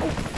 oh.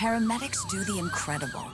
Paramedics do the incredible.